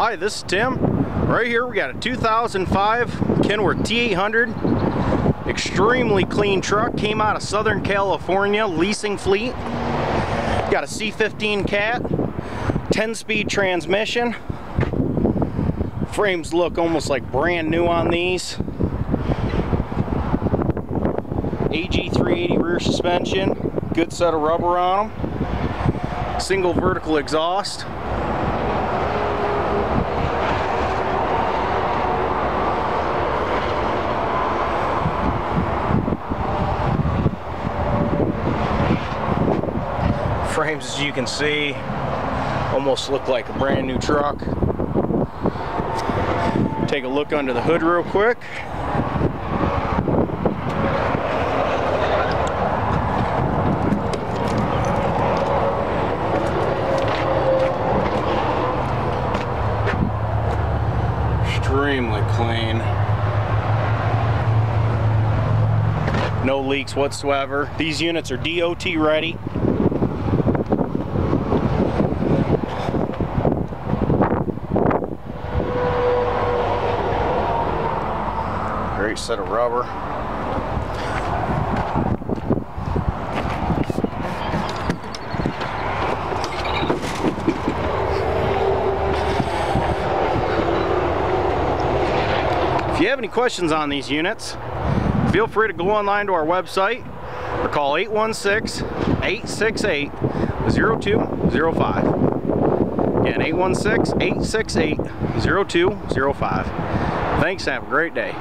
Hi, this is Tim. Right here we got a 2005 Kenworth T800. Extremely clean truck. Came out of Southern California leasing fleet. Got a C15 cat, 10-speed transmission. Frames look almost like brand new on these. AG380 rear suspension. Good set of rubber on them. Single vertical exhaust. Frames as you can see almost look like a brand new truck. Take a look under the hood real quick. Extremely clean. No leaks whatsoever. These units are DOT ready set of rubber. If you have any questions on these units, feel free to go online to our website or call 816-868-0205. Again, 816-868-0205. Thanks, have a great day.